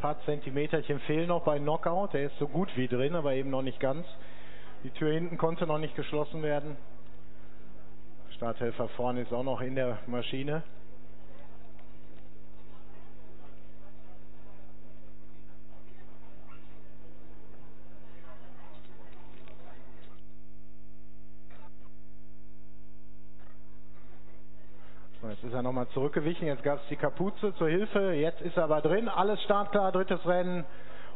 paar Zentimeterchen fehlen noch bei Knockout. Der ist so gut wie drin, aber eben noch nicht ganz. Die Tür hinten konnte noch nicht geschlossen werden. Starthelfer vorne ist auch noch in der Maschine. Jetzt ist er nochmal zurückgewichen. Jetzt gab es die Kapuze zur Hilfe. Jetzt ist er aber drin. Alles startklar. Drittes Rennen.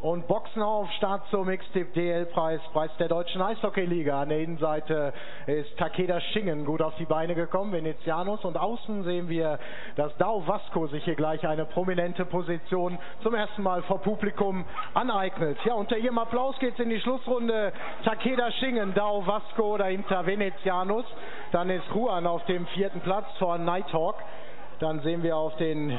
Und Boxen auf, Start zum Mixtip DL-Preis, Preis der deutschen Eishockey-Liga. An der Innenseite ist Takeda Schingen gut auf die Beine gekommen, Venezianus. Und außen sehen wir, dass Dao Vasco sich hier gleich eine prominente Position zum ersten Mal vor Publikum aneignet. Ja, unter ihrem Applaus geht es in die Schlussrunde. Takeda Schingen, Dao Vasco dahinter Venezianus. Dann ist Juan auf dem vierten Platz vor Nighthawk. Dann sehen wir auf den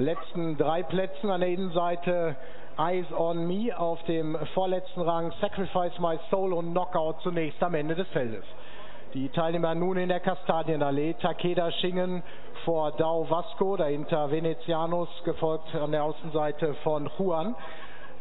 letzten drei Plätzen an der Innenseite Eyes on Me auf dem vorletzten Rang Sacrifice My Soul und Knockout zunächst am Ende des Feldes. Die Teilnehmer nun in der Kastanienallee. Takeda Schingen vor Dao Vasco, dahinter Venezianus, gefolgt an der Außenseite von Juan.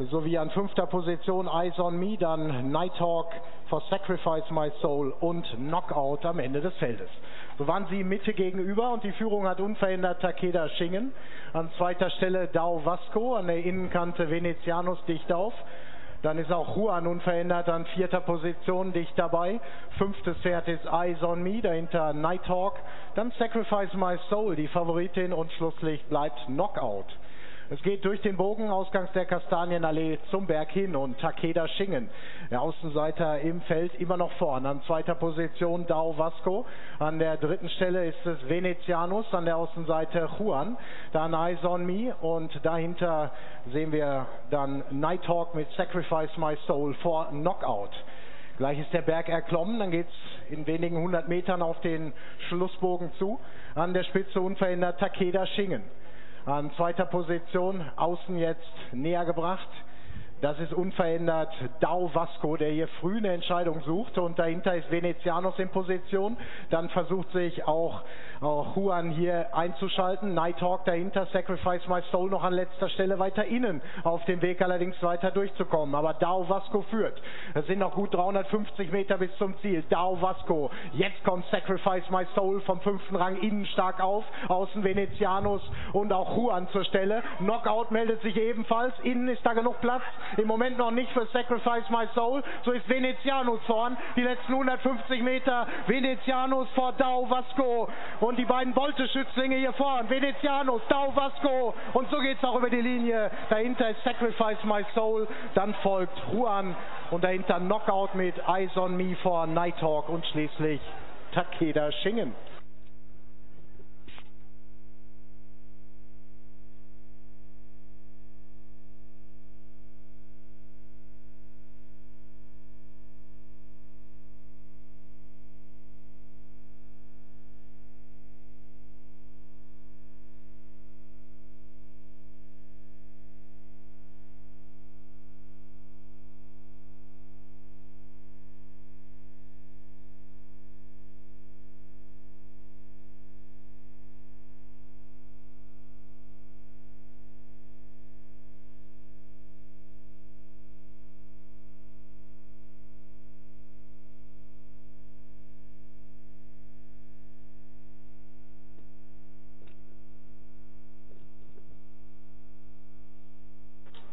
Sowie an fünfter Position Eyes on Me, dann Nighthawk for Sacrifice My Soul und Knockout am Ende des Feldes. So waren sie Mitte gegenüber und die Führung hat unverändert Takeda Schingen. An zweiter Stelle Dao Vasco, an der Innenkante Venezianus dicht auf. Dann ist auch Juan unverändert an vierter Position dicht dabei. Fünftes Pferd ist Eyes on Me, dahinter Nighthawk. Dann Sacrifice My Soul, die Favoritin und Schlusslicht bleibt Knockout. Es geht durch den Bogen ausgangs der Kastanienallee zum Berg hin und Takeda Schingen, der Außenseiter im Feld, immer noch vorn. An zweiter Position Dao Vasco. An der dritten Stelle ist es Venezianus, an der Außenseite Juan. Dann Eyes on Me und dahinter sehen wir dann Nighthawk mit Sacrifice My Soul vor Knockout. Gleich ist der Berg erklommen, dann geht es in wenigen hundert Metern auf den Schlussbogen zu. An der Spitze unverändert Takeda Schingen. An zweiter Position, außen jetzt näher gebracht. Das ist unverändert Dao Vasco, der hier früh eine Entscheidung sucht. Und dahinter ist Venezianos in Position. Dann versucht sich auch, auch Juan hier einzuschalten. Nighthawk dahinter, Sacrifice My Soul noch an letzter Stelle weiter innen. Auf dem Weg allerdings weiter durchzukommen. Aber Dao Vasco führt. Es sind noch gut 350 Meter bis zum Ziel. Dao Vasco. Jetzt kommt Sacrifice My Soul vom fünften Rang innen stark auf. Außen Venezianos und auch Juan zur Stelle. Knockout meldet sich ebenfalls. Innen ist da genug Platz. Im Moment noch nicht für Sacrifice My Soul. So ist Venezianus vorn. Die letzten 150 Meter. Venezianus vor Dao Vasco. Und die beiden Bolte-Schützlinge hier vorn. Venezianus, Dao Vasco. Und so geht es auch über die Linie. Dahinter ist Sacrifice My Soul. Dann folgt Juan. Und dahinter Knockout mit Eyes on Me vor Nighthawk. Und schließlich Takeda Schingen.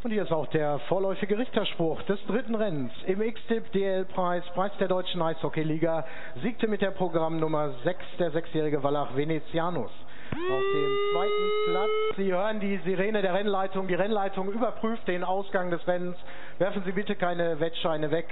Und hier ist auch der vorläufige Richterspruch des dritten Rennens im X-Tip DL-Preis, Preis der deutschen Eishockey-Liga, siegte mit der Programmnummer 6 der sechsjährige Wallach Venezianus. Auf dem zweiten Platz, Sie hören die Sirene der Rennleitung, die Rennleitung überprüft den Ausgang des Rennens. Werfen Sie bitte keine Wettscheine weg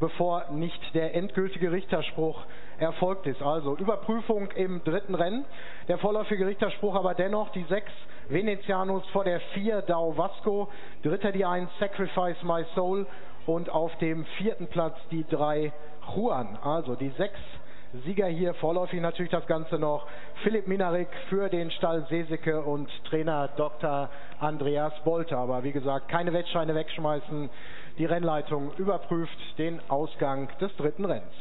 bevor nicht der endgültige Richterspruch erfolgt ist. Also Überprüfung im dritten Rennen. Der vorläufige Richterspruch aber dennoch die 6 Venezianus vor der 4 Dao Vasco, dritter die 1 Sacrifice My Soul und auf dem vierten Platz die 3 Juan. Also die 6 Sieger hier, vorläufig natürlich das Ganze noch. Philipp Minarik für den Stall Seseke und Trainer Dr. Andreas Bolter. Aber wie gesagt, keine Wettscheine wegschmeißen. Die Rennleitung überprüft den Ausgang des dritten Rennens.